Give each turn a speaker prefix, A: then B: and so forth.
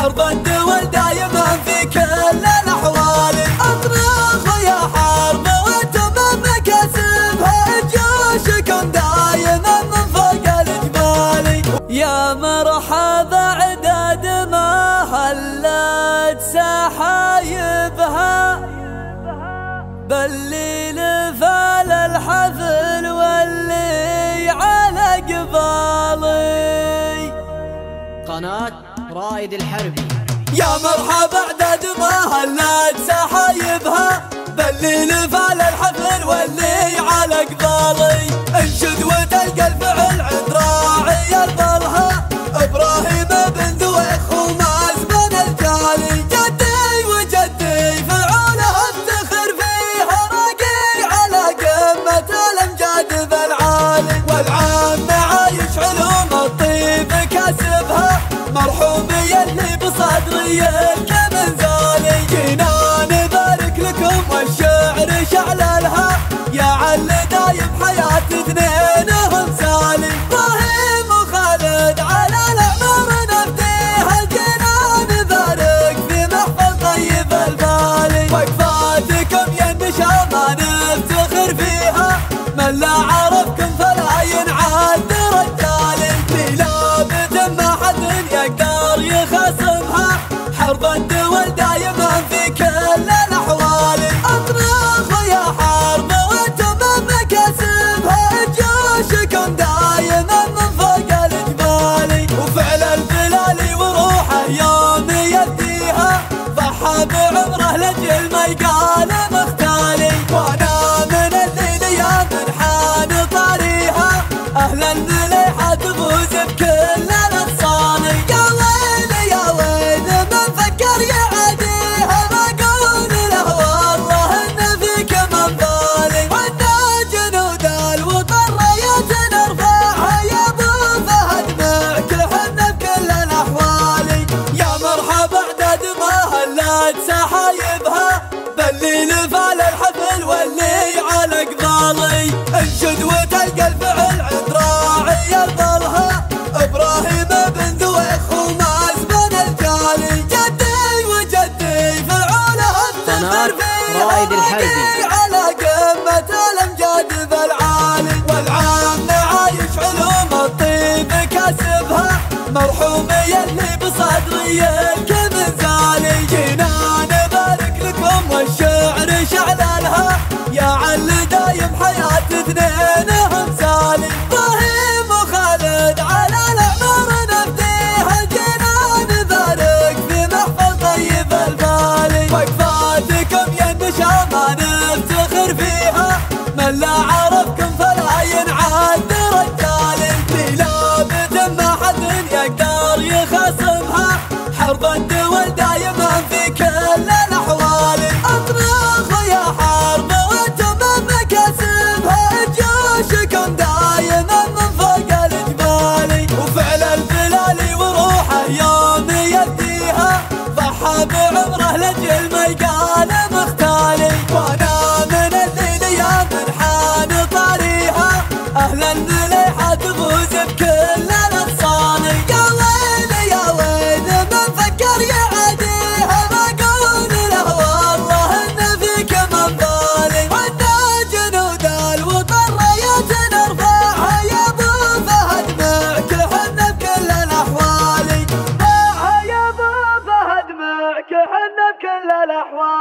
A: حرب الدول دايما في كل الأحوال. أطرق يا حرب وتمام مكاسبها جيوشكم دايما من فوق الجبال. يا مرحبا عداد ما هلت سحايبها. بالليل فال الحفل واللي على قبالي.
B: قناة رايد الحربي.
A: يا مرحبا اعداد ما هلات سحايبها بللي فال الحفل واللي على قبالي. انشد وتلقى الفعل yeah. بكل الأحوال أطرق ويا حرب وتمام مكاسبها جوشكم دايما من فوق الجبال. وفعل البلالي وروحه يوم يديها ضحى بعمره لجل ما يقال. قناة
B: رايد الحربي.
A: على قمة الأمجاد بالعالي والعام عايش علوم الطيب كاسبها مرحوم يلي بصدري الكريم Je.